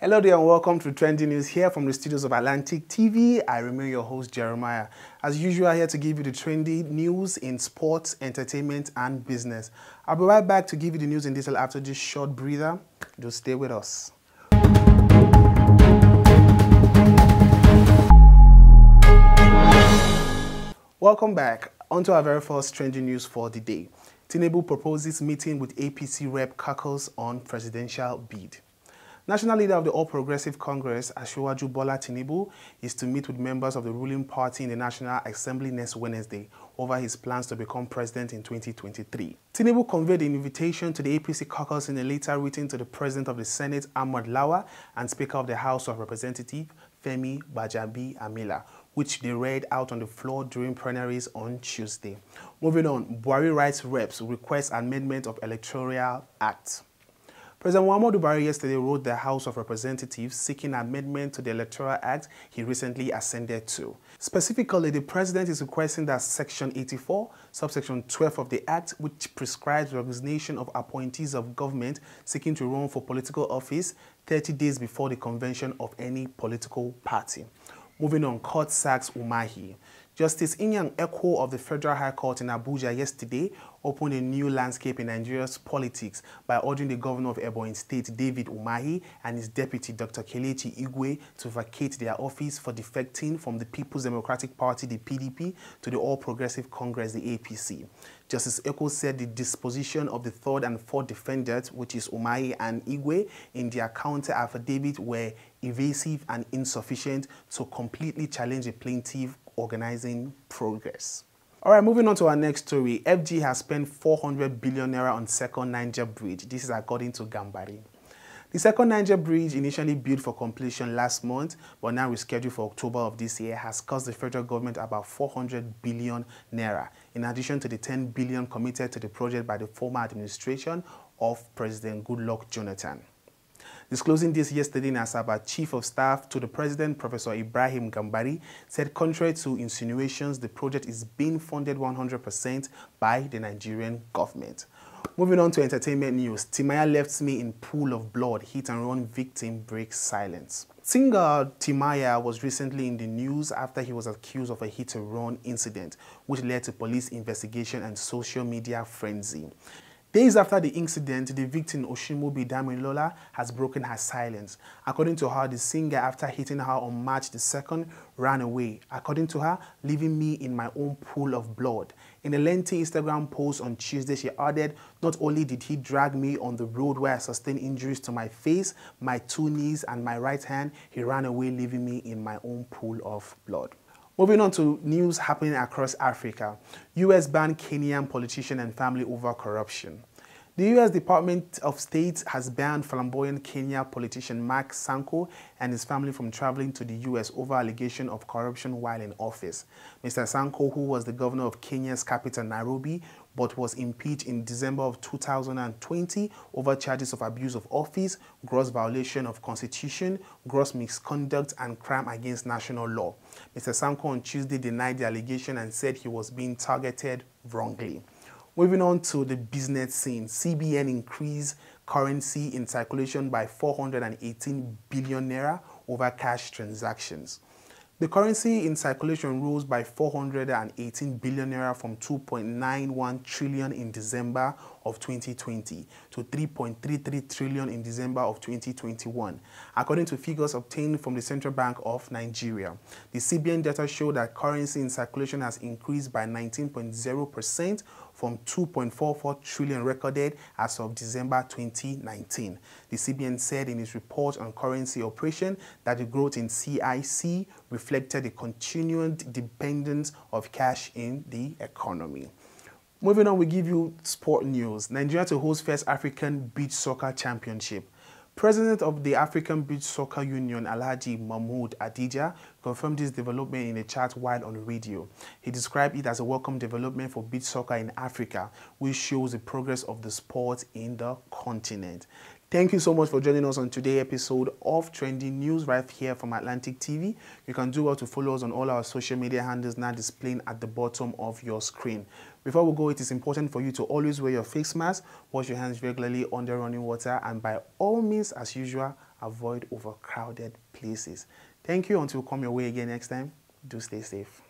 Hello there and welcome to Trending News here from the studios of Atlantic TV. I remain your host Jeremiah. As usual, I'm here to give you the trendy news in sports, entertainment and business. I'll be right back to give you the news in detail after this short breather. Just stay with us. Welcome back. On to our very first trending news for the day. Tinubu proposes meeting with APC rep caucus on presidential bid. National leader of the All Progressive Congress, Asiwaju Bola is to meet with members of the ruling party in the National Assembly next Wednesday over his plans to become president in 2023. Tinubu conveyed an invitation to the APC caucus in a letter written to the President of the Senate, Ahmad Lawan, and Speaker of the House of Representatives, Femi Gbajabiamila, which they read out on the floor during plenaries on Tuesday. Moving on, Buhari Writes Reps request amendment of Electoral Act. President Muhammadu Buhari yesterday wrote the House of Representatives seeking amendment to the Electoral Act he recently ascended to. Specifically, the President is requesting that Section 84, subsection 12 of the Act, which prescribes recognition of appointees of government seeking to run for political office 30 days before the convention of any political party. Moving on, court sacks Umahi. Justice Inyang Ekwo of the Federal High Court in Abuja yesterday opened a new landscape in Nigeria's politics by ordering the governor of Ebonyi State, David Umahi, and his deputy, Dr. Kelechi Igwe, to vacate their office for defecting from the People's Democratic Party, the PDP, to the All Progressive Congress, the APC. Justice Ekwo said the disposition of the third and fourth defendants, which is Umahi and Igwe, in their counter affidavit were evasive and insufficient to completely challenge the plaintiff organizing progress. All right, moving on to our next story. FG has spent 400 billion naira on second Niger bridge. This is according to Gambari. The second Niger bridge, initially built for completion last month, but now rescheduled for October of this year, has cost the federal government about 400 billion naira, in addition to the 10 billion committed to the project by the former administration of President Goodluck Jonathan. Disclosing this yesterday in Asaba, Chief of Staff to the President, Professor Ibrahim Gambari, said contrary to insinuations, the project is being funded 100% by the Nigerian government. Moving on to entertainment news, Timaya left me in pool of blood, hit and run victim breaks silence. Singer Timaya was recently in the news after he was accused of a hit and run incident, which led to police investigation and social media frenzy. Days after the incident, the victim Oshimobi Damilola has broken her silence. According to her, the singer, after hitting her on March the 2nd, ran away. According to her, leaving me in my own pool of blood. In a lengthy Instagram post on Tuesday, she added, not only did he drag me on the road where I sustained injuries to my face, my two knees and my right hand, he ran away leaving me in my own pool of blood. Moving on to news happening across Africa. US banned Kenyan politician and family over corruption. The U.S. Department of State has banned flamboyant Kenya politician Mark Sonko and his family from traveling to the U.S. over allegation of corruption while in office. Mr. Sonko, who was the governor of Kenya's capital, Nairobi, but was impeached in December of 2020 over charges of abuse of office, gross violation of constitution, gross misconduct, and crime against national law. Mr. Sonko on Tuesday denied the allegation and said he was being targeted wrongly. Moving on to the business scene, CBN increased currency in circulation by 418 billion naira over cash transactions. The currency in circulation rose by 418 billion naira from 2.91 trillion in December of 2020 to 3.33 trillion in December of 2021, according to figures obtained from the Central Bank of Nigeria. The CBN data show that currency in circulation has increased by 19.0% from 2.44 trillion recorded as of December 2019. The CBN said in its report on currency operation that the growth in CIC reflected the continued dependence of cash in the economy. Moving on, we give you sport news. Nigeria to host first African Beach Soccer Championship. President of the African Beach Soccer Union, Alhaji Mahmoud Adija, confirmed this development in a chat while on radio. He described it as a welcome development for beach soccer in Africa, which shows the progress of the sport in the continent. Thank you so much for joining us on today's episode of Trending News right here from Atlantic TV. You can do well to follow us on all our social media handles now displaying at the bottom of your screen. Before we go, it is important for you to always wear your face mask, wash your hands regularly under running water, and by all means, as usual, avoid overcrowded places. Thank you until we come your way again next time. Do stay safe.